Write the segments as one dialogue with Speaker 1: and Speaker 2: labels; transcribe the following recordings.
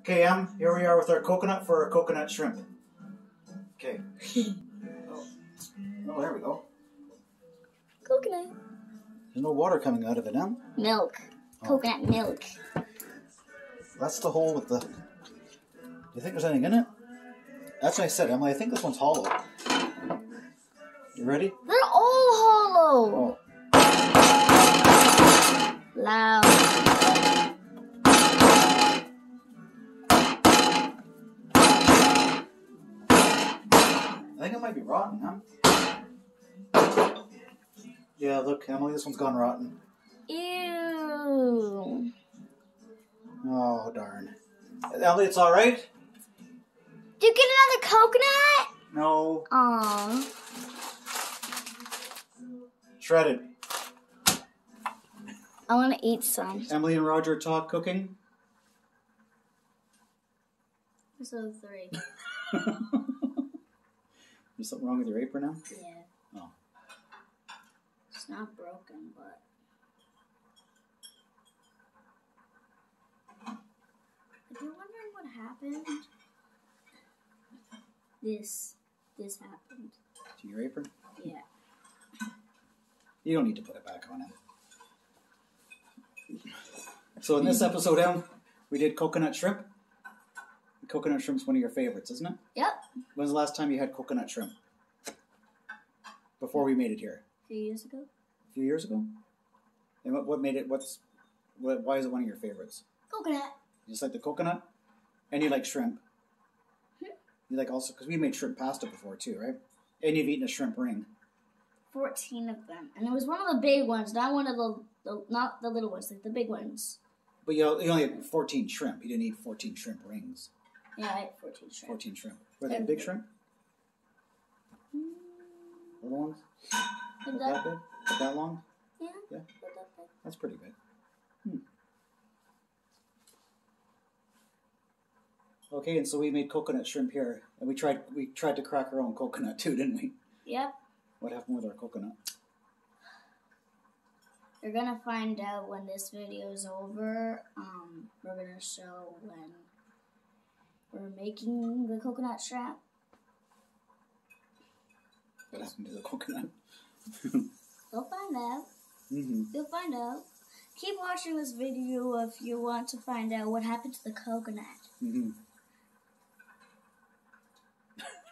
Speaker 1: Okay, Em, here we are with our coconut for our coconut shrimp. Okay. Oh. oh, there we go.
Speaker 2: Coconut.
Speaker 1: There's no water coming out of it, Em.
Speaker 2: Milk. Oh. Coconut milk.
Speaker 1: That's the hole with the. Do you think there's anything in it? That's what I said, Emily. I think this one's hollow. You ready?
Speaker 2: They're all hollow.
Speaker 1: Oh.
Speaker 2: Loud.
Speaker 1: I think it might be rotten, huh? Yeah, look, Emily, this one's gone rotten.
Speaker 2: Ew.
Speaker 1: Oh, darn. Emily, it's alright?
Speaker 2: Did you get another coconut?
Speaker 1: No.
Speaker 2: Aw.
Speaker 1: Shredded.
Speaker 2: I want to eat some.
Speaker 1: Emily and Roger talk cooking.
Speaker 2: So three.
Speaker 1: There's something wrong with your apron now?
Speaker 2: Yeah.
Speaker 1: Oh.
Speaker 2: It's not broken, but. If you're wondering what happened, this this happened.
Speaker 1: To your apron?
Speaker 2: Yeah.
Speaker 1: You don't need to put it back on it. So in this episode, Em, we did coconut shrimp. Coconut shrimp's one of your favorites, isn't it?
Speaker 2: Yep.
Speaker 1: When's the last time you had coconut shrimp? Before we made it here,
Speaker 2: A few years ago.
Speaker 1: a few years ago. And what, what made it? What's what, why is it one of your favorites?
Speaker 2: Coconut.
Speaker 1: You just like the coconut, and you like shrimp.
Speaker 2: Hmm.
Speaker 1: You like also because we made shrimp pasta before too, right? And you've eaten a shrimp ring.
Speaker 2: Fourteen of them, and it was one of the big ones, not one of the, the not the little ones, like the big ones.
Speaker 1: But you, you only had 14 shrimp. You didn't eat 14 shrimp rings.
Speaker 2: Yeah, I had fourteen shrimp.
Speaker 1: 14 shrimp. Were they big shrimp? Little ones? About that
Speaker 2: that.
Speaker 1: big? About that long?
Speaker 2: Yeah.
Speaker 1: Yeah.
Speaker 2: like that big.
Speaker 1: That's pretty big. Hmm. Okay, and so we made coconut shrimp here, and we tried we tried to crack our own coconut too, didn't we?
Speaker 2: Yep.
Speaker 1: What happened with our coconut?
Speaker 2: You're gonna find out when this video is over. Um, we're gonna show when we're making the coconut shrimp.
Speaker 1: What happened to the coconut?
Speaker 2: You'll find out.
Speaker 1: hmm
Speaker 2: You'll find out. Keep watching this video if you want to find out what happened to the coconut.
Speaker 1: Mm-hmm.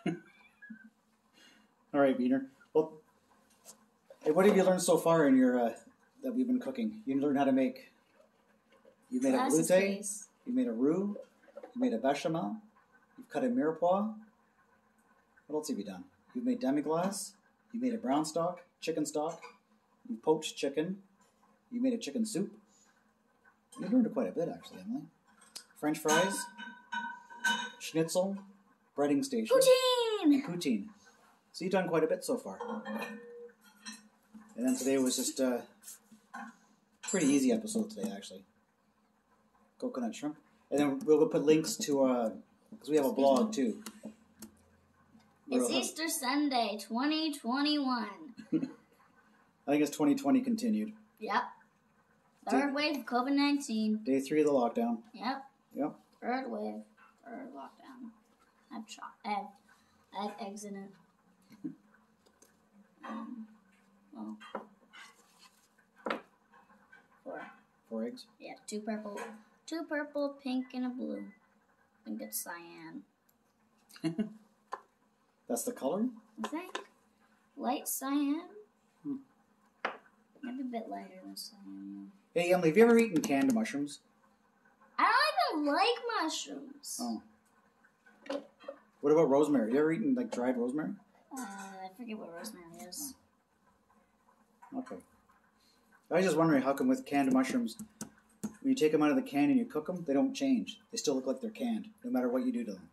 Speaker 1: All right, Beaner. Well, hey, what have you learned so far in your uh, that we've been cooking? You learned how to make. You made a
Speaker 2: please.
Speaker 1: You made a roux. You made a bechamel. You've cut a mirepoix. What else have you done? You've made demi-glace. You've made a brown stock, chicken stock. You've poached chicken. You made a chicken soup. You've learned quite a bit, actually, Emily. French fries, schnitzel, breading station,
Speaker 2: Poutine!
Speaker 1: and poutine. So you've done quite a bit so far. And then today was just a pretty easy episode today, actually. Coconut shrimp. And then we'll put links to, uh, because we have a blog too.
Speaker 2: It's
Speaker 1: have-
Speaker 2: Easter Sunday, 2021.
Speaker 1: I think it's 2020 continued.
Speaker 2: Yep. Third wave of COVID 19.
Speaker 1: Day three of the lockdown.
Speaker 2: Yep.
Speaker 1: Yep.
Speaker 2: Third wave. Third lockdown. I've shot. I have, I have eggs in it. Um, well, four.
Speaker 1: Four eggs.
Speaker 2: Yeah, two purple, two purple, pink, and a blue. I think it's cyan.
Speaker 1: That's the color?
Speaker 2: I think light cyan.
Speaker 1: Hmm.
Speaker 2: Maybe a bit lighter than cyan.
Speaker 1: Hey, Emily, have you ever eaten canned mushrooms?
Speaker 2: I don't even like mushrooms.
Speaker 1: Oh. What about rosemary? You ever eaten like dried rosemary?
Speaker 2: Uh, I forget what rosemary is.
Speaker 1: Okay. I was just wondering how come with canned mushrooms, when you take them out of the can and you cook them, they don't change. They still look like they're canned, no matter what you do to them.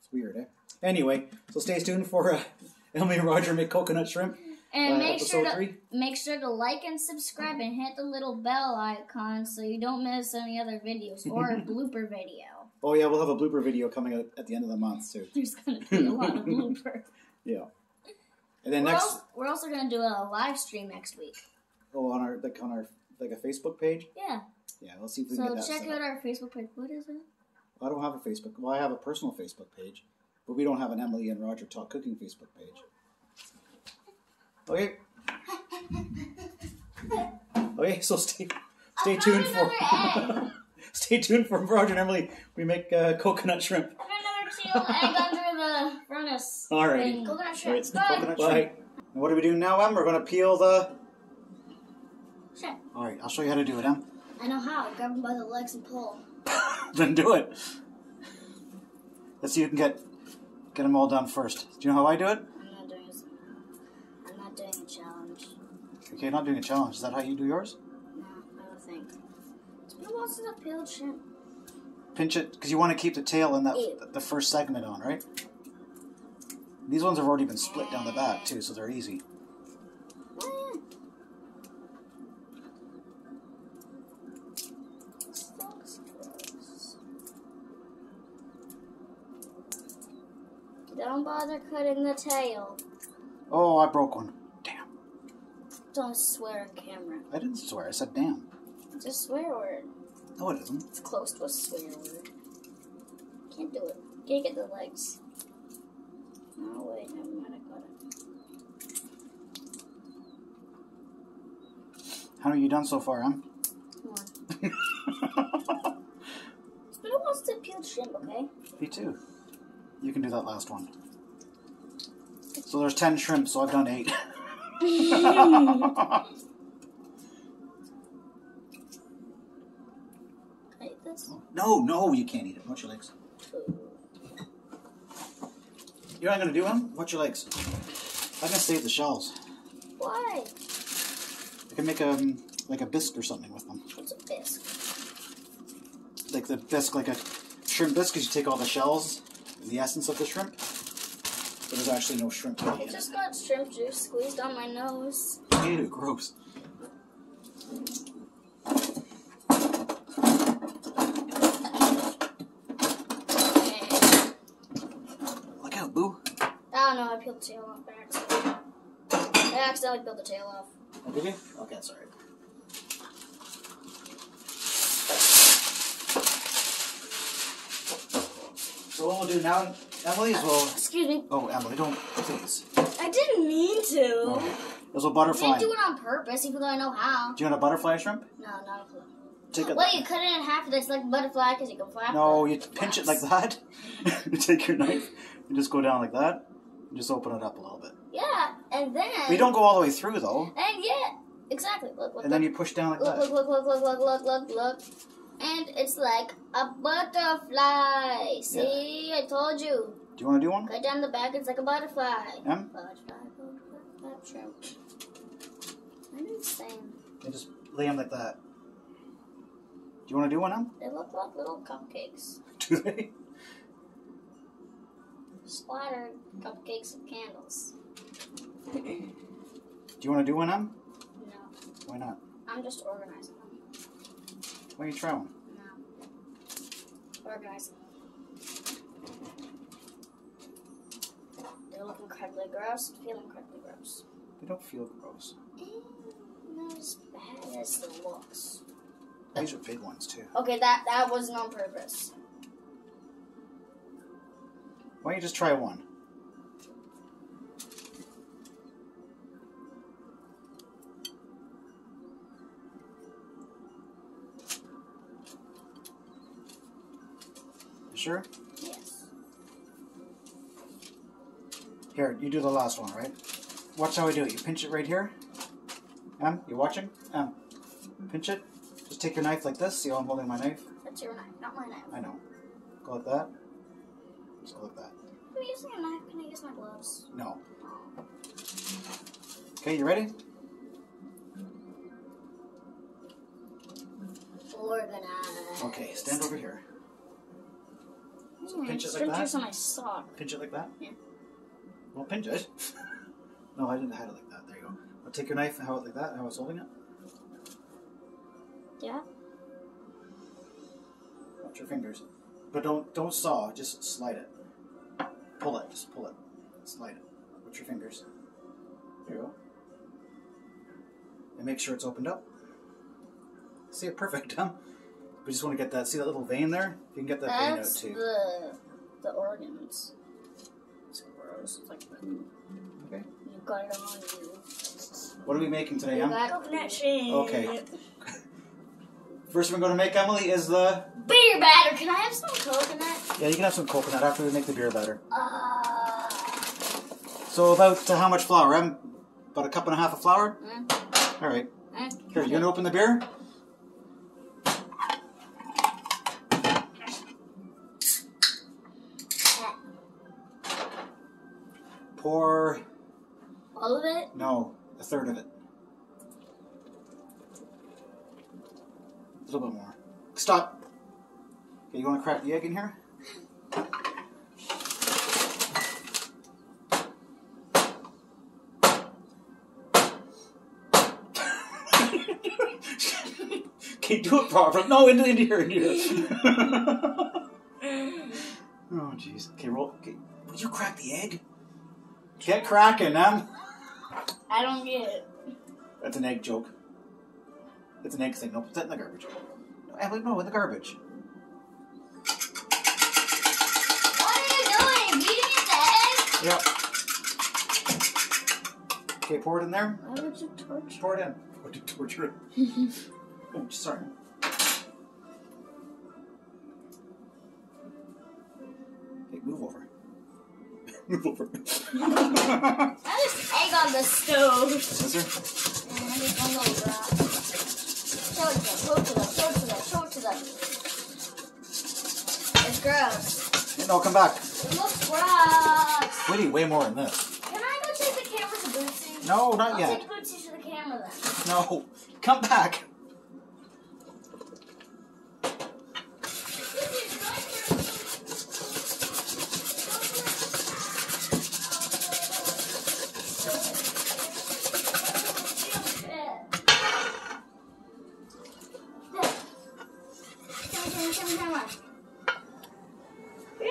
Speaker 1: It's weird, eh? Anyway, so stay tuned for uh, Emily and Roger make coconut shrimp.
Speaker 2: And
Speaker 1: Uh,
Speaker 2: make sure to
Speaker 1: three?
Speaker 2: make sure to like and subscribe and hit the little bell icon so you don't miss any other videos or a blooper video.
Speaker 1: Oh yeah, we'll have a blooper video coming out at the end of the month too.
Speaker 2: There's gonna be a lot of blooper.
Speaker 1: Yeah. And then
Speaker 2: We're,
Speaker 1: next,
Speaker 2: also, we're also gonna do a live stream next week.
Speaker 1: oh, on our like on our like a Facebook page.
Speaker 2: Yeah,
Speaker 1: Yeah, let's see if we can get that.
Speaker 2: So
Speaker 1: check
Speaker 2: out our Facebook page. What is it?
Speaker 1: I don't have a Facebook. Well, I have a personal Facebook page, but we don't have an Emily and Roger Talk Cooking Facebook page. Okay. Okay, so stay stay
Speaker 2: I
Speaker 1: tuned for stay tuned for Roger and Emily. We make uh, coconut shrimp.
Speaker 2: I found another teal egg under the furnace.
Speaker 1: Alrighty.
Speaker 2: thing. Coconut shrimp.
Speaker 1: Right,
Speaker 2: Good.
Speaker 1: coconut shrimp. And what are we doing now, Em? We're going to peel the.
Speaker 2: Shrimp.
Speaker 1: All right, I'll show you how to do it, Em.
Speaker 2: I know how. Grab them by the legs and pull.
Speaker 1: then do it. Let's see who can get get them all done first. Do you know how I do it?
Speaker 2: I'm not doing this. I'm not doing a challenge.
Speaker 1: Okay, you're not doing a challenge. Is that how you do yours?
Speaker 2: No, I don't think. It's been a while since I peeled.
Speaker 1: Pinch it because you want to keep the tail in that
Speaker 2: Ew.
Speaker 1: the first segment on, right? These ones have already been split down the back too, so they're easy.
Speaker 2: Eh. This looks gross. Don't bother cutting the tail.
Speaker 1: Oh, I broke one. Damn.
Speaker 2: Don't swear on camera.
Speaker 1: I didn't swear. I said damn.
Speaker 2: It's a swear word.
Speaker 1: No, it isn't.
Speaker 2: It's close to a swear word. Can't do it. Can't get the legs. No, wait, never mind. I got it.
Speaker 1: How many you done so far, Em?
Speaker 2: Come on. It's been a while I peeled shrimp, okay?
Speaker 1: Me too. You can do that last one. So there's ten shrimp, so I've done eight. No, no, you can't eat it. Watch your legs. You're not gonna do them? Watch your legs. I'm gonna save the shells.
Speaker 2: Why?
Speaker 1: I can make a um, like a bisque or something with them.
Speaker 2: What's a bisque?
Speaker 1: Like the bisque, like a shrimp bisque, 'cause you take all the shells and the essence of the shrimp. But there's actually no shrimp
Speaker 2: I
Speaker 1: really in it.
Speaker 2: just got shrimp juice squeezed on my nose.
Speaker 1: Ew, gross.
Speaker 2: Eh.
Speaker 1: Look out, boo.
Speaker 2: Oh no, I peeled the tail off by accident. I accidentally peeled the tail off.
Speaker 1: Oh, did you? Okay, sorry. So what we'll do now, Emily, is uh, we'll...
Speaker 2: Excuse me.
Speaker 1: Oh, Emily, don't, please.
Speaker 2: I didn't mean to.
Speaker 1: Okay. Is we'll
Speaker 2: I
Speaker 1: butterfly.
Speaker 2: didn't do it on purpose, even though I know how.
Speaker 1: Do you want a butterfly shrimp?
Speaker 2: No, not a clue.
Speaker 1: Take a...
Speaker 2: Well, you cut it in half. That's like a butterfly because you can flap.
Speaker 1: No, you pinch it like that. you take your knife, you just go down like that, and just open it up a little bit.
Speaker 2: Yeah, and then.
Speaker 1: We don't go all the way through though,
Speaker 2: And yeah, exactly. Look, look,
Speaker 1: and then you push down like
Speaker 2: look,
Speaker 1: that.
Speaker 2: look, look, look, look, look, look, look, look. And it's like a butterfly. See, I told you.
Speaker 1: Do you want to do one?
Speaker 2: Cut down the back, it's like a butterfly.
Speaker 1: Em?
Speaker 2: Butterfly, butterfly. I'm insane.
Speaker 1: You just lay them like that. Do you want to do one, Em?
Speaker 2: They look like little cupcakes.
Speaker 1: Do they?
Speaker 2: Splattered cupcakes and candles.
Speaker 1: Do you want to do one, Em?
Speaker 2: No,
Speaker 1: Why not?
Speaker 2: I'm just organizing them.
Speaker 1: Why you try one?
Speaker 2: No. Organizing. They look incredibly gross and feel incredibly gross.
Speaker 1: They don't feel gross.
Speaker 2: Eh, Not as bad as the looks.
Speaker 1: These are big ones too.
Speaker 2: Okay, that that wasn't on purpose.
Speaker 1: Why don't you just try one? Sure?
Speaker 2: Yes.
Speaker 1: Here, you do the last one, right? Watch how I do it. You pinch it right here. Em, you watching? Em, pinch it. Just take your knife like this. See how I'm holding my knife?
Speaker 2: That's your knife, not my knife.
Speaker 1: I know. Go like that. Just go like that.
Speaker 2: I'm using a knife. Can I use my gloves?
Speaker 1: No.
Speaker 2: Oh.
Speaker 1: Okay, you ready?
Speaker 2: Organize.
Speaker 1: Okay, stand over here.
Speaker 2: Mm,
Speaker 1: pinch it like that?
Speaker 2: juice on my sock.
Speaker 1: Pinch it like that.
Speaker 2: Yeah.
Speaker 1: Well, pinch it. no, I didn't have it like that. There you go. Now take your knife and how it like that. How I was holding it.
Speaker 2: Yeah.
Speaker 1: Watch your fingers. But don't don't saw. Just slide it. Pull it. Just pull it. Slide it. With your fingers. There you go. And make sure it's opened up. See it perfect, huh? We just want to get that. See that little vein there? You can get that vein out
Speaker 2: That's
Speaker 1: too.
Speaker 2: the the organs. It's gross. It's like you
Speaker 1: Okay.
Speaker 2: got it on you.
Speaker 1: What are we making today,
Speaker 2: You
Speaker 1: Em?
Speaker 2: got coconut shit.
Speaker 1: Okay. First we're going to make Emily is the.
Speaker 2: Beer batter. Can I have some coconut?
Speaker 1: Yeah, you can have some coconut after we make the beer batter.
Speaker 2: Uh,
Speaker 1: So about uh, how much flour? Em? About a cup and a half of flour.
Speaker 2: mm,
Speaker 1: All right.
Speaker 2: mm.
Speaker 1: Here, you gonna open the beer? Pour
Speaker 2: All of it?
Speaker 1: no, a third of it. A little bit more. Stop. Okay, you want to crack the egg in here? okay, do it properly. No, into, into here, into here. oh, jeez. Okay, roll. Okay. Would you crack the egg? Get cracking, Em.
Speaker 2: I don't get it.
Speaker 1: That's an egg joke. It's an egg thing. No, put that in the garbage. No, no, in the garbage.
Speaker 2: What are you doing? Beating at the egg?
Speaker 1: Yep. Okay, pour it in there.
Speaker 2: Why would you torture?
Speaker 1: Pour it in. What did torture it? oh, sorry.
Speaker 2: Now there's egg on the stove.
Speaker 1: Scissor.
Speaker 2: And I just want to. Show it to them. Show it to them. Show it to them. Show it to them. It's gross.
Speaker 1: No, come back.
Speaker 2: It looks gross.
Speaker 1: We need way more than this.
Speaker 2: Can I go take the camera to Bootsy?
Speaker 1: No, not
Speaker 2: I'll
Speaker 1: yet.
Speaker 2: take Bootsy to the camera then.
Speaker 1: No, come back.
Speaker 2: Here's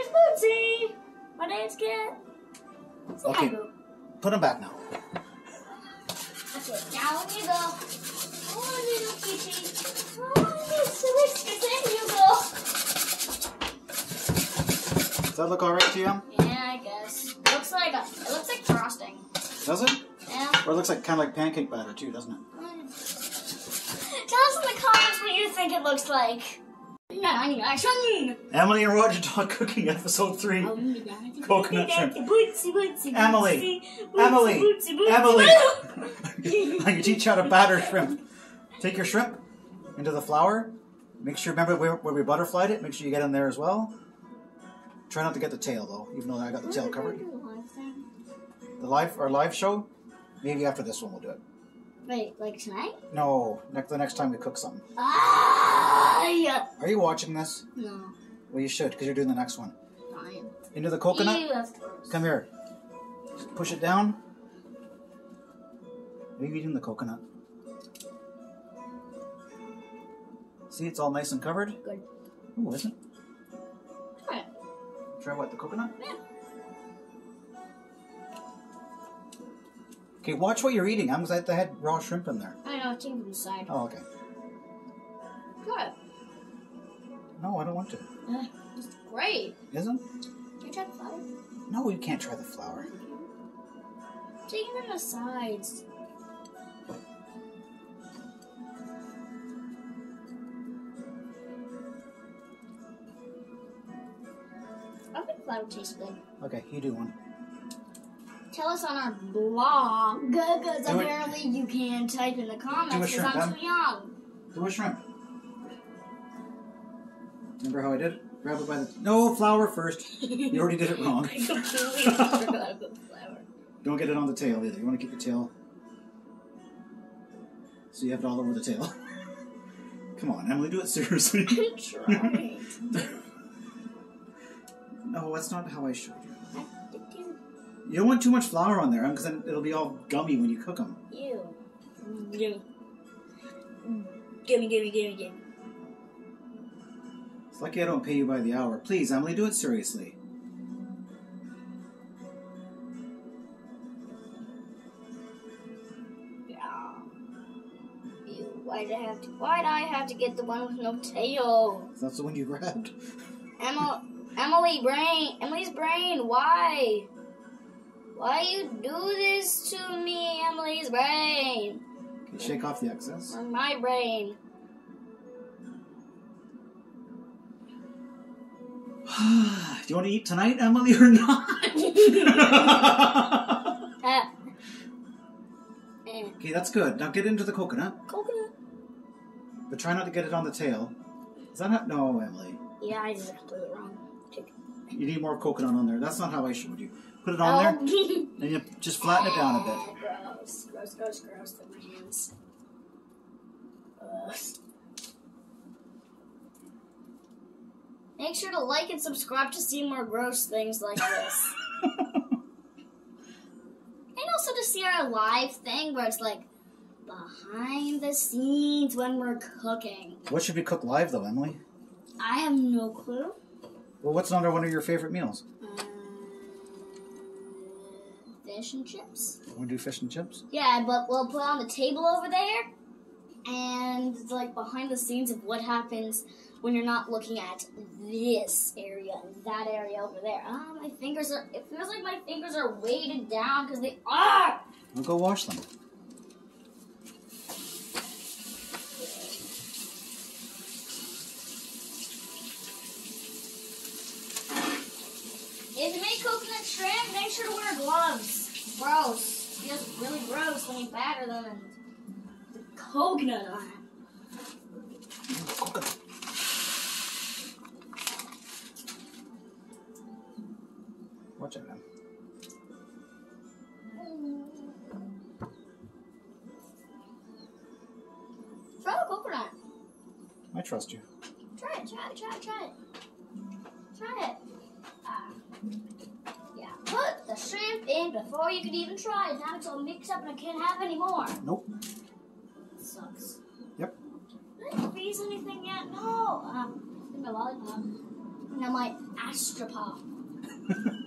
Speaker 2: Bootsy, my dad's cat. Say hi,
Speaker 1: Okay.
Speaker 2: Boo.
Speaker 1: Put him back now.
Speaker 2: Okay, down you go. Oh, little kitty. Oh, so excited. There you go.
Speaker 1: Does that look alright to you?
Speaker 2: Yeah, I guess. It looks like a, it looks like frosting.
Speaker 1: Does it?
Speaker 2: Yeah.
Speaker 1: Or it looks like kind of like pancake batter too, doesn't it?
Speaker 2: Tell us in the comments what you think it looks like.
Speaker 1: Emily and Roger Talk Cooking, episode three. Coconut shrimp. Emily. Emily. Emily. I can teach you how to batter shrimp. Take your shrimp into the flour. Make sure, remember where, where we butterflied it? Make sure you get in there as well. Try not to get the tail though, even though I got the tail covered. The live, our live show, maybe after this one we'll do it.
Speaker 2: Wait, like tonight?
Speaker 1: No, next the next time we cook something.
Speaker 2: Ah.
Speaker 1: Are you watching this?
Speaker 2: No,
Speaker 1: Well, you should, because you're doing the next one.
Speaker 2: fine.
Speaker 1: Into the coconut.
Speaker 2: Ew, that's gross.
Speaker 1: Come here. Push it down. Are you eating the coconut? See, it's all nice and covered.
Speaker 2: Good.
Speaker 1: Oh, isn't?
Speaker 2: Try it.
Speaker 1: Try what? The coconut?
Speaker 2: Yeah.
Speaker 1: Okay, watch what you're eating. I'm glad they had raw shrimp in there.
Speaker 2: I know, it from the side.
Speaker 1: Oh, okay.
Speaker 2: It.
Speaker 1: No, I don't want to.
Speaker 2: Uh, it's great.
Speaker 1: Isn't?
Speaker 2: Can you try the flour?
Speaker 1: No, you can't try the flour.
Speaker 2: Take it from the sides. I think flour tastes good.
Speaker 1: Okay, you do one.
Speaker 2: Tell us on our blog, because
Speaker 1: Do it.
Speaker 2: apparently you can type in the comments because I'm too young.
Speaker 1: Do a shrimp. Remember how I did it? Grab it by the. No, flour first. You already did it wrong.
Speaker 2: I completely forgot about flour.
Speaker 1: Don't get it on the tail either. You want to keep the tail so you have it all over the tail. Come on, Emily, do it seriously.
Speaker 2: I'm trying.
Speaker 1: no, that's not how I showed you.
Speaker 2: I did too.
Speaker 1: You don't want too much flour on there, because then it'll be all gummy when you cook them.
Speaker 2: Ew. Mm, mm. Gimme. Gimme, gimme, gimme, gimme.
Speaker 1: It's lucky I don't pay you by the hour. Please, Emily, do it seriously.
Speaker 2: Yeah. Why'd I have to? Why'd I have to get the one with no tail?
Speaker 1: That's the one you grabbed.
Speaker 2: Emma, Emily brain, Emily's brain. Why? Why you do this to me, Emily's brain?
Speaker 1: Okay, shake off the excess.
Speaker 2: Or my brain?
Speaker 1: Do you want to eat tonight, Emily, or not?
Speaker 2: Uh, eh,
Speaker 1: okay, that's good. Now get into the coconut,
Speaker 2: coconut.
Speaker 1: but try not to get it on the tail. Is that not? No, Emily.
Speaker 2: Yeah, I did it completely wrong.
Speaker 1: You need more coconut on there. That's not how I showed you. Put it on there,
Speaker 2: Oh.
Speaker 1: and you just flatten it down a bit.
Speaker 2: Gross, gross, gross, gross. My hands. Ugh. Make sure to like and subscribe to see more gross things like this. and also to see our live thing where it's like behind the scenes when we're cooking.
Speaker 1: What should we cook live, though, Emily?
Speaker 2: I have no clue.
Speaker 1: Well, what's another one of your favorite meals?
Speaker 2: Uh, fish and chips.
Speaker 1: Want to do fish and chips?
Speaker 2: Yeah, but we'll put on the table over there, and it's like behind the scenes of what happens when you're not looking at this area and that area over there. Ah, my fingers are. It feels like my fingers are weighted down because they are.
Speaker 1: We'll go wash them.
Speaker 2: If you make coconut shrimp, make sure to wear gloves. Gross. It feels really gross when you batter them and the coconut on it.
Speaker 1: Trust you.
Speaker 2: Try it, try it, try it, try it. Try it. Ah. Yeah. Put the shrimp in before you can even try it. Now it's all mixed up and I can't have any more.
Speaker 1: Nope.
Speaker 2: sucks.
Speaker 1: Yep.
Speaker 2: I didn't freeze anything yet. No. Um, lollipop. Now my astropop.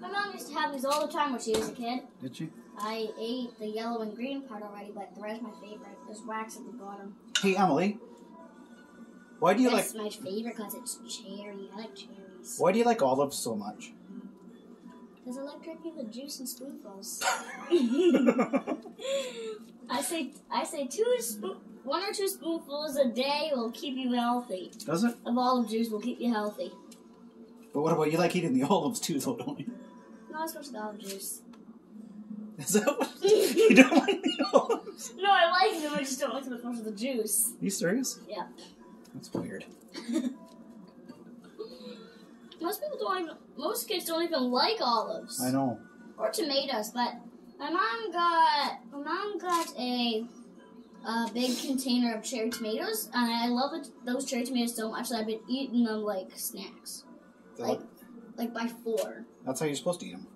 Speaker 2: My mom used to have these all the time when she was a kid.
Speaker 1: Did she?
Speaker 2: I ate the yellow and green part already, but the red's my favorite. There's wax at the bottom.
Speaker 1: Hey, Emily. Why do you like
Speaker 2: It's my favorite because it's cherry. I like cherries.
Speaker 1: Why do you like olives so much? Mm.
Speaker 2: Because I like drinking the juice in spoonfuls. I say I say two spoon, one or two spoonfuls a day will keep you healthy.
Speaker 1: Does it?
Speaker 2: Of olive juice will keep you healthy.
Speaker 1: But what about you like eating the olives too, though, don't you?
Speaker 2: Not as much as the olive juice.
Speaker 1: Is that what you don't like the olives?
Speaker 2: No, I like them. I just don't like them as much as the juice.
Speaker 1: Are you serious?
Speaker 2: Yeah.
Speaker 1: That's weird.
Speaker 2: Most people don't even. Most kids don't even like olives.
Speaker 1: I know.
Speaker 2: or tomatoes, but my mom got my mom got a a big container of cherry tomatoes, and I love it, those cherry tomatoes so much that I've been eating them like snacks, like like by four.
Speaker 1: That's how you're supposed to eat them.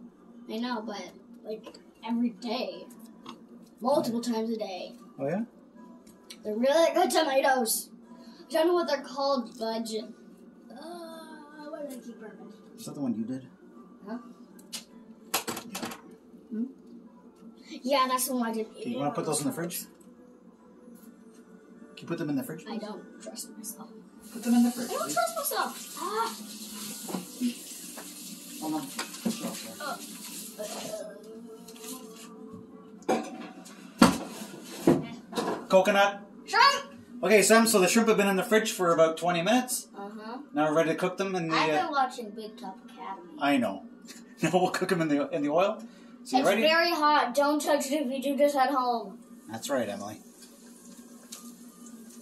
Speaker 2: I know, but like every day, multiple times a day.
Speaker 1: Oh yeah.
Speaker 2: They're really good tomatoes. I don't know what they're called, Budge. Uh, why did I keep burping?
Speaker 1: Is that the one you did?
Speaker 2: Huh?
Speaker 1: Yeah.
Speaker 2: Yeah, that's the one I did.
Speaker 1: Okay, you want to put those in the fridge? Can you put them in the fridge?
Speaker 2: I don't trust myself.
Speaker 1: Put them in the fridge.
Speaker 2: I don't
Speaker 1: please.
Speaker 2: trust myself. Ah.
Speaker 1: Hold on. Sure. Coconut.
Speaker 2: Shrimp.
Speaker 1: Okay, Sam. So the shrimp have been in the fridge for about 20 minutes.
Speaker 2: Uh huh.
Speaker 1: Now we're ready to cook them in the.
Speaker 2: I've
Speaker 1: Uh,
Speaker 2: been watching Big Top Academy.
Speaker 1: I know. Now we'll cook them in the in the oil. So
Speaker 2: it's
Speaker 1: ready?
Speaker 2: very hot. Don't touch it if you do this at home.
Speaker 1: That's right, Emily.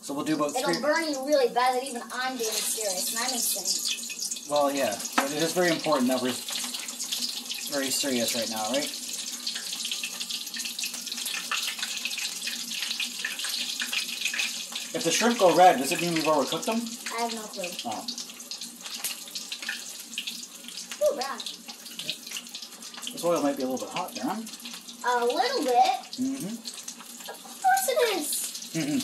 Speaker 1: So we'll do about
Speaker 2: It'll
Speaker 1: three.
Speaker 2: burn you really bad that even I'm being serious, and I'm insane.
Speaker 1: Well, yeah, but it is very important that we're very serious right now, right? If the shrimp go red, does it mean we've overcooked them?
Speaker 2: I have no clue.
Speaker 1: Oh,
Speaker 2: Ooh, brown.
Speaker 1: this oil might be a little bit hot huh?
Speaker 2: A little bit.
Speaker 1: Mm-hmm.
Speaker 2: Of course it is.
Speaker 1: mm-hmm.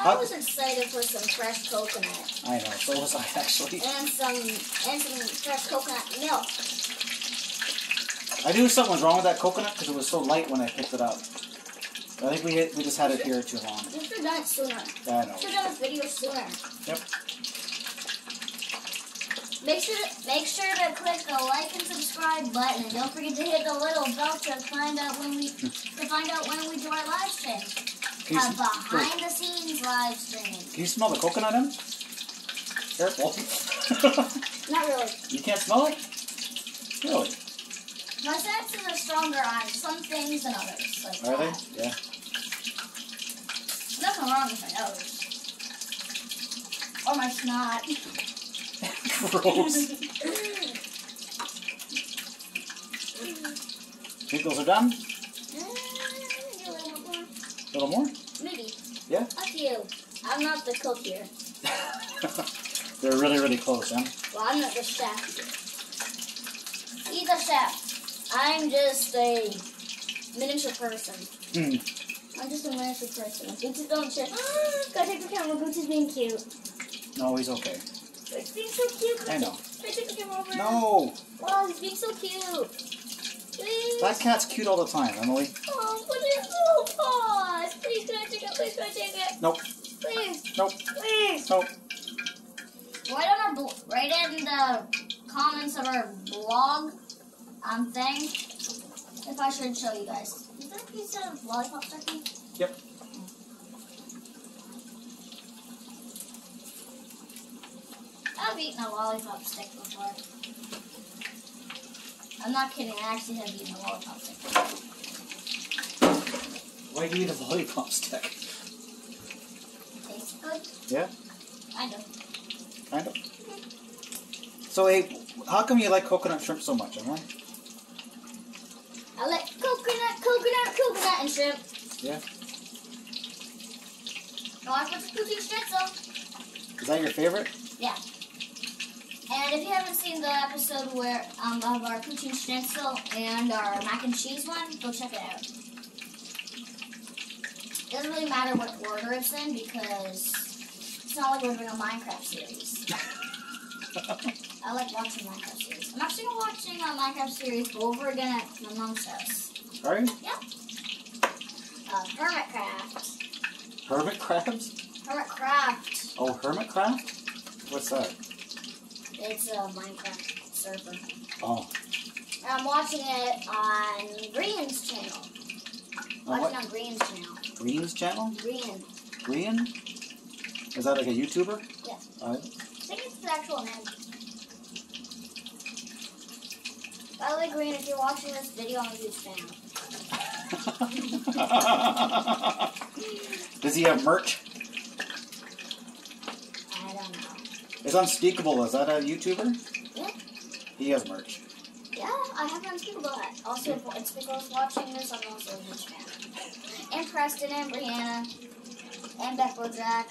Speaker 2: I was excited for some fresh coconut
Speaker 1: I know, so was I actually.
Speaker 2: and some and some fresh coconut milk.
Speaker 1: I knew something was wrong with that coconut because it was so light when I picked it up. I think we hit, we just had it here too long.
Speaker 2: You should have done it sooner.
Speaker 1: Yeah, I know.
Speaker 2: Should have done this video sooner.
Speaker 1: Yep.
Speaker 2: Make sure to, make sure to click the like and subscribe button, and don't forget to hit the little bell to find out when we hmm. to find out when we do our live stream.
Speaker 1: Can you,
Speaker 2: A behind the scenes live stream.
Speaker 1: can you smell the coconut in? Careful.
Speaker 2: Not really.
Speaker 1: you can't smell it? Really?
Speaker 2: My senses are stronger on some things than others. Like
Speaker 1: Are they?
Speaker 2: that.
Speaker 1: Yeah.
Speaker 2: Nothing wrong with my nose. Or my snot.
Speaker 1: Gross. Think those are done?
Speaker 2: A little more.
Speaker 1: A little more?
Speaker 2: Maybe.
Speaker 1: Yeah?
Speaker 2: To you. I'm not the cook here.
Speaker 1: They're really, really close, huh?
Speaker 2: Well, I'm not the chef. He's a chef. I'm just a miniature person.
Speaker 1: Hmm.
Speaker 2: I'm just a miniature person. Gooch's don't shit. Gotta take the camera. Gooch is being cute.
Speaker 1: No, he's okay.
Speaker 2: He's being so cute.
Speaker 1: I know.
Speaker 2: Can I take the camera over?
Speaker 1: No!
Speaker 2: Wow, he's being so cute. Please.
Speaker 1: That cat's cute all the time, Emily.
Speaker 2: Oh, put his little paws. Please, can I take it? Please, can I take it?
Speaker 1: Nope.
Speaker 2: Please,
Speaker 1: Nope.
Speaker 2: please.
Speaker 1: Nope.
Speaker 2: Write on our write in the comments of our blog um thing if I should show you guys. Is that a piece of lollipop stuffing?
Speaker 1: Yep.
Speaker 2: I've eaten a lollipop stick before. I'm not kidding. I actually have eaten a lollipop stick.
Speaker 1: Why do you eat a lollipop stick?
Speaker 2: Tastes good.
Speaker 1: Yeah,
Speaker 2: Kind of.
Speaker 1: kind of. So, hey, how come you like coconut shrimp so much, Emily?
Speaker 2: I like coconut, coconut, coconut, and shrimp.
Speaker 1: Yeah.
Speaker 2: No, I put the poutine schnitzel.
Speaker 1: Is that your favorite?
Speaker 2: Yeah. And if you haven't seen the episode where um of our poutine schnitzel and our mac and cheese one, go check it out. It doesn't really matter what order it's in because it's not like we're doing a Minecraft series. I like watching Minecraft series. I'm actually watching a Minecraft series over again at my mom's house.
Speaker 1: Are you?
Speaker 2: Uh, Hermitcraft.
Speaker 1: Hermit crabs?
Speaker 2: Hermitcraft.
Speaker 1: Oh, hermit craft? What's that?
Speaker 2: It's a Minecraft server.
Speaker 1: Oh.
Speaker 2: And I'm watching it on Grian's channel.
Speaker 1: Oh,
Speaker 2: Watching
Speaker 1: what?
Speaker 2: on Grian's channel.
Speaker 1: Green's channel?
Speaker 2: Grian.
Speaker 1: Green? Is that like a YouTuber?
Speaker 2: Yeah. I think it's the actual name. By the way, Grian, if you're watching this video, I'm a huge fan.
Speaker 1: Does he have merch?
Speaker 2: I don't know.
Speaker 1: Is Unspeakable, is that a YouTuber?
Speaker 2: Yeah.
Speaker 1: He has merch.
Speaker 2: Yeah, I have Unspeakable hat. Also, if Unspeakable's watching this, I'm also a huge fan. And Preston and Brianna. And BeckBroJack.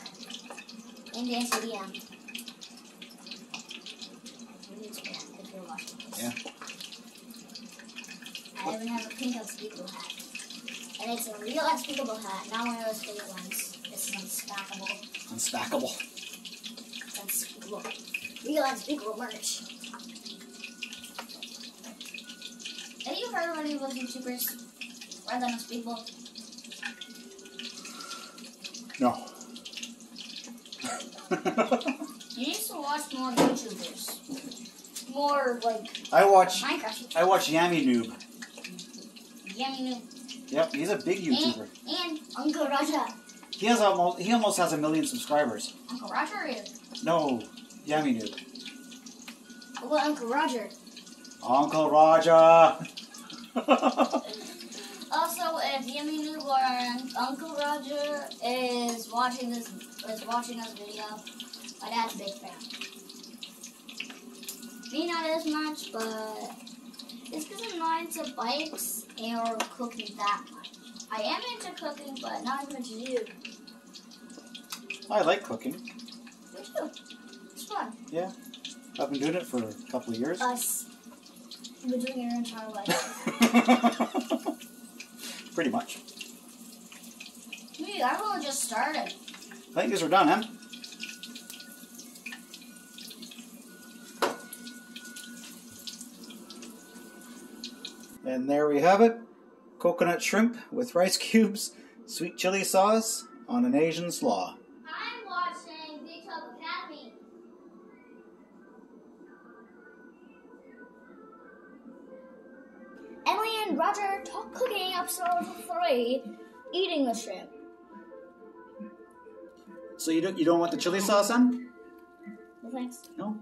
Speaker 2: And DanTDM. Huge fan if you're watching this.
Speaker 1: Yeah.
Speaker 2: I even have a pink unspeakable hat. And it's a real unspeakable hat, not one of those fake ones. This is unstackable.
Speaker 1: Unstackable.
Speaker 2: Unspeakable. Real unspeakable merch. Have you heard of any of those YouTubers? Rather than unspeakable?
Speaker 1: No.
Speaker 2: You need to watch more YouTubers. More like
Speaker 1: I watch
Speaker 2: Minecraft
Speaker 1: I watch Yami Noob.
Speaker 2: Yami Yummy
Speaker 1: Yep, he's a big YouTuber.
Speaker 2: And, and Uncle Roger.
Speaker 1: He has almost he almost has a million subscribers.
Speaker 2: Uncle Roger is.
Speaker 1: No, Yummy Noob.
Speaker 2: Well, Uncle Roger.
Speaker 1: Uncle Roger.
Speaker 2: Also, if Yummy Noob or Uncle Roger is watching this is watching this video, my dad's a big fan. Me not as much, but it's because I'm not into bikes or cooking that much. I am into cooking, but not as much as you.
Speaker 1: I like cooking.
Speaker 2: Me too. It's fun. Yeah.
Speaker 1: I've been doing it for a couple of years.
Speaker 2: Us. You've been doing it your entire life.
Speaker 1: Pretty much.
Speaker 2: Me, I've only just started.
Speaker 1: I think these are done, huh? And there we have it coconut shrimp with rice cubes, sweet chili sauce on an Asian slaw.
Speaker 2: I'm watching Big Top Academy. Emily and Roger talk cooking episode three, eating the shrimp.
Speaker 1: So you don't you don't want the chili sauce on?
Speaker 2: No thanks.
Speaker 1: No.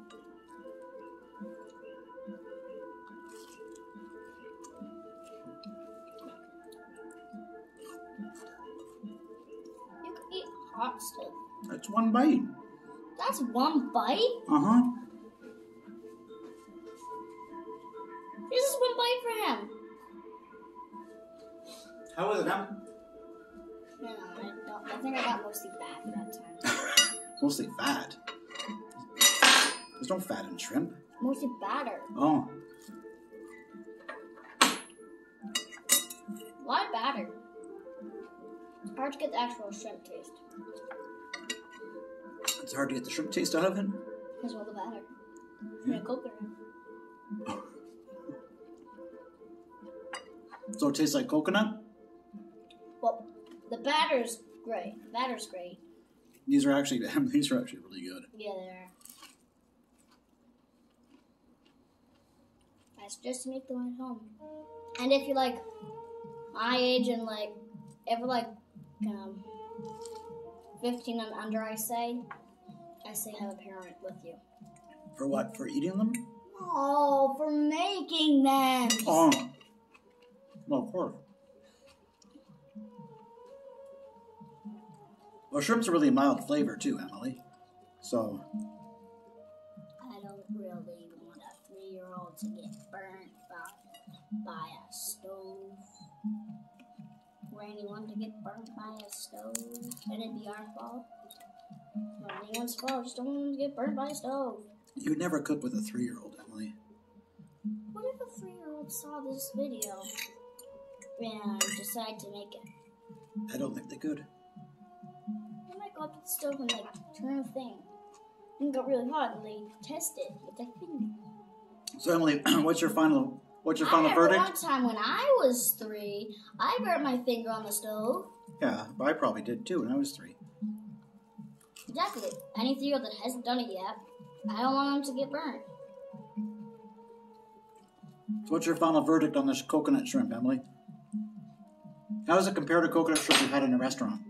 Speaker 2: Hot stuff.
Speaker 1: That's one bite.
Speaker 2: That's one bite.
Speaker 1: Uh huh.
Speaker 2: This is one bite for him.
Speaker 1: How was it, huh?
Speaker 2: No, no, I don't. I think I got mostly bad that time.
Speaker 1: Mostly fat. There's no fat in shrimp.
Speaker 2: Mostly batter.
Speaker 1: Oh.
Speaker 2: Why batter? Hard to get the actual shrimp taste.
Speaker 1: It's hard to get the shrimp taste out of it.
Speaker 2: Because all the batter. And the coconut.
Speaker 1: So it tastes like coconut.
Speaker 2: Well, the batter's great. The batter's great.
Speaker 1: These are actually these are actually really good.
Speaker 2: Yeah, they are. I suggest you make them at home. And if you're like my age and like ever like um, 15 and under, I say, I say have a parent with you.
Speaker 1: For what? For eating them?
Speaker 2: Oh, for making them.
Speaker 1: Oh. Well, of course. Well, shrimp's a really mild flavor too, Emily. So
Speaker 2: I don't really want a three-year-old to get burnt by, by a stove. Or anyone to get burnt by a stove. And it'd be our fault. Or anyone's fault. Just don't want them to get burnt by a stove.
Speaker 1: you'd never cook with a three-year-old, Emily.
Speaker 2: What if a three-year-old saw this video and decided to make it?
Speaker 1: I don't think they could.
Speaker 2: They might go up to the stove and like turn a thing. And go really hot and they test it with their finger.
Speaker 1: So Emily, what's your final what's your
Speaker 2: I
Speaker 1: final
Speaker 2: remember
Speaker 1: verdict?
Speaker 2: one time when I was three, I burnt my finger on the stove.
Speaker 1: Yeah, I probably did too when I was three.
Speaker 2: Exactly. Any three-year-old that hasn't done it yet, I don't want them to get burnt.
Speaker 1: So what's your final verdict on this coconut shrimp, Emily? How does it compare to coconut shrimp you've had in a restaurant?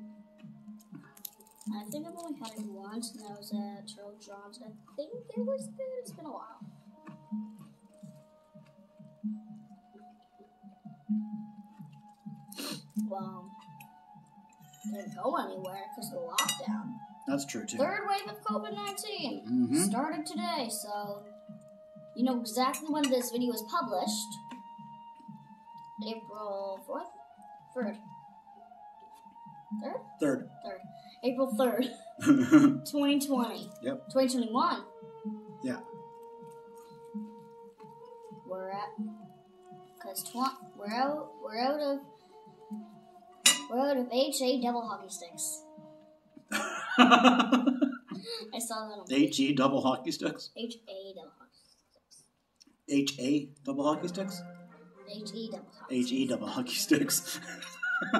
Speaker 2: I think I've only had it once, and that was at Charles John's. I think it was good. It's been a while. Well, didn't go anywhere because of the lockdown.
Speaker 1: That's true too.
Speaker 2: Third wave of COVID 19
Speaker 1: Mhm.
Speaker 2: started today, so you know exactly when this video was published. April 4th? 3rd. 3rd?
Speaker 1: Third.
Speaker 2: 3rd. April 3rd, 2020.
Speaker 1: Yep.
Speaker 2: 2021.
Speaker 1: Yeah.
Speaker 2: We're at. Because tw- we're out, we're out of. We're of HA double hockey sticks. I saw that on
Speaker 1: H E double hockey sticks.
Speaker 2: HA double hockey sticks.
Speaker 1: H A double hockey sticks.
Speaker 2: HE double hockey
Speaker 1: H E double hockey sticks.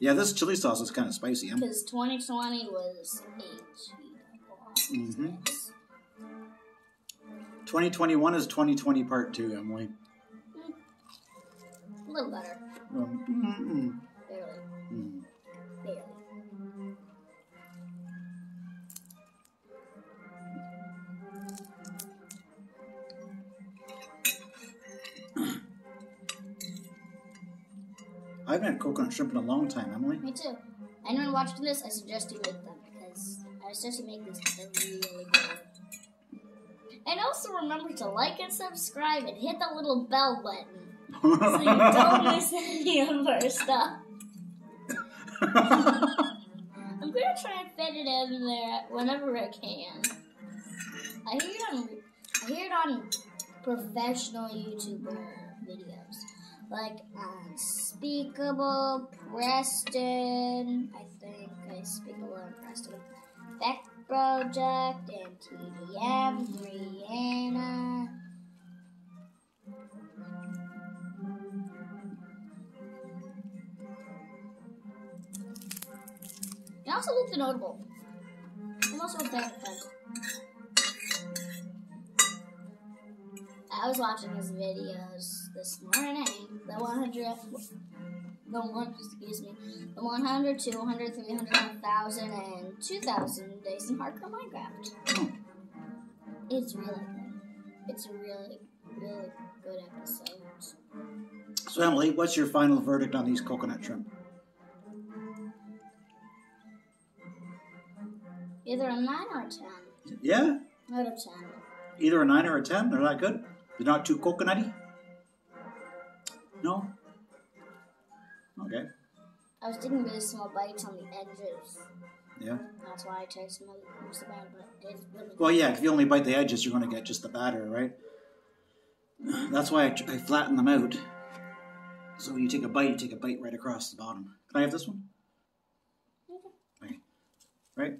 Speaker 1: yeah, this chili sauce is kind of spicy.
Speaker 2: Because 2020 was HE double hockey
Speaker 1: Mhm.
Speaker 2: sticks.
Speaker 1: 2021 is 2020 part two, Emily.
Speaker 2: A little better.
Speaker 1: Um, mm-mm. I haven't had coconut shrimp in a long time, Emily.
Speaker 2: Me too. Anyone watching this, I suggest you make them because I suggest you make these because they're really good. And also remember to like and subscribe and hit the little bell button so you don't miss any of our stuff. I'm gonna try and fit it in there whenever I can. I hear it on I hear it on professional YouTuber videos like uh, Unspeakable, Preston, I think Unspeakable and Preston, Beck Project, and TDM, Rihanna. It also looked notable. It also a bad. I was watching his videos this morning. The 100, the one, excuse me, the 100, 200, 300, 1000, and 2000 days in hardcore Minecraft. It's really good. It's a really, really good episode.
Speaker 1: So Emily, what's your final verdict on these coconut shrimp?
Speaker 2: Either a 9 or a 10.
Speaker 1: Yeah,
Speaker 2: Out of 10.
Speaker 1: either a nine or a ten. They're not good. They're not too coconutty. No. Okay.
Speaker 2: I was taking really small bites on the edges.
Speaker 1: Yeah.
Speaker 2: That's why I tasted most most of it, but it didn't.
Speaker 1: Well, yeah. If you only bite the edges, you're going to get just the batter, right? That's why I, I flatten them out. So when you take a bite, you take a bite right across the bottom. Can I have this one? Okay. Right.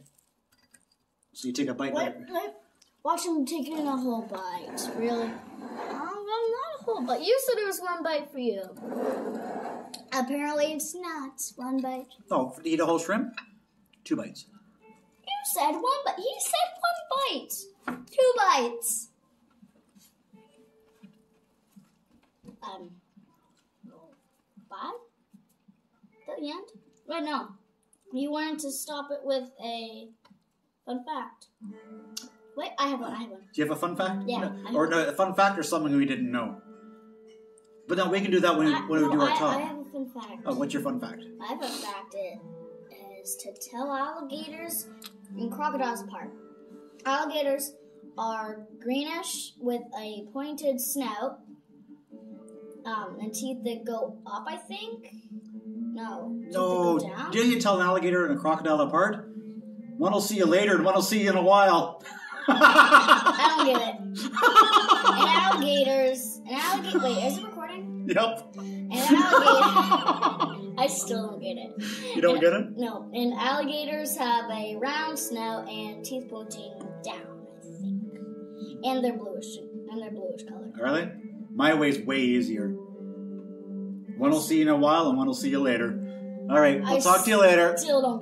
Speaker 1: So you take a bite. Right.
Speaker 2: Wait, wait. Watch him taking a whole bite. Really? Oh, well, not a whole bite. You said it was one bite for you. Apparently, it's not one bite.
Speaker 1: Oh, to eat a whole shrimp? Two bites.
Speaker 2: You said one bite. He said one bite. Two bites. Um, five? The end? Wait, no. You wanted to stop it with a fun fact. Wait, I have one. I have one.
Speaker 1: Do you have a fun fact?
Speaker 2: Yeah,
Speaker 1: No, Or no, a fun fact or something we didn't know. But no, we can do that when,
Speaker 2: I,
Speaker 1: when
Speaker 2: no,
Speaker 1: we do our
Speaker 2: I,
Speaker 1: talk.
Speaker 2: I have a fun fact.
Speaker 1: Oh, what's your fun fact?
Speaker 2: My fun fact is to tell alligators and crocodiles apart. Alligators are greenish with a pointed snout um, and teeth that go up, I think. No.
Speaker 1: No,
Speaker 2: that go down.
Speaker 1: do you tell an alligator and a crocodile apart? One will see you later, and one will see you in a while.
Speaker 2: I don't get it. And alligators. An alligator. Wait, is it recording?
Speaker 1: Yep.
Speaker 2: An alligator. I still don't get it.
Speaker 1: You don't
Speaker 2: And-
Speaker 1: get it?
Speaker 2: No, and alligators have a round snout and teeth pointing down, I think. And they're bluish, and they're bluish color.
Speaker 1: Are they? My way's way easier. One will see you in a while, and one will see you later. All right, we'll
Speaker 2: I
Speaker 1: talk to you later.
Speaker 2: Still don't